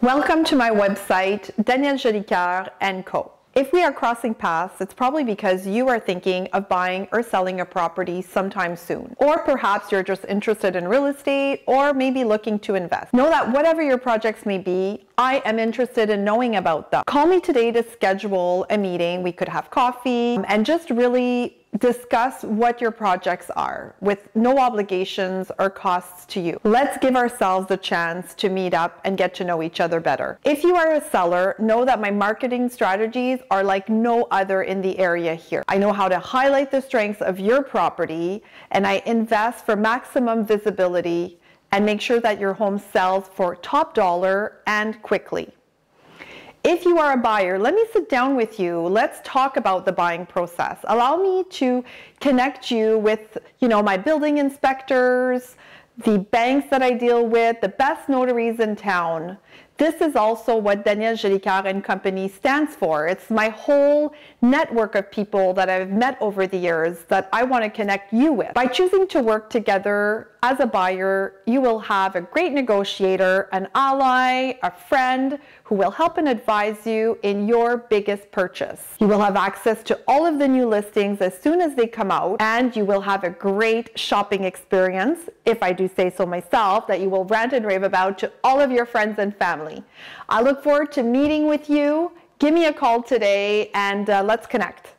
Welcome to my website, Danielle Jolicoeur & Co. If we are crossing paths, it's probably because you are thinking of buying or selling a property sometime soon. Or perhaps you're just interested in real estate or maybe looking to invest. Know that whatever your projects may be, I am interested in knowing about them. Call me today to schedule a meeting. We could have coffee um, and just really discuss what your projects are with no obligations or costs to you. Let's give ourselves the chance to meet up and get to know each other better. If you are a seller, know that my marketing strategies are like no other in the area here. I know how to highlight the strengths of your property and I invest for maximum visibility and make sure that your home sells for top dollar and quickly. If you are a buyer, let me sit down with you. Let's talk about the buying process. Allow me to connect you with, you know, my building inspectors, the banks that I deal with, the best notaries in town. This is also what Danielle Jolicoeur and Company stands for. It's my whole network of people that I've met over the years that I want to connect you with. By choosing to work together as a buyer, you will have a great negotiator, an ally, a friend who will help and advise you in your biggest purchase. You will have access to all of the new listings as soon as they come out, and you will have a great shopping experience, if I do say so myself, that you will rant and rave about to all of your friends and family. I look forward to meeting with you. Give me a call today and uh, let's connect.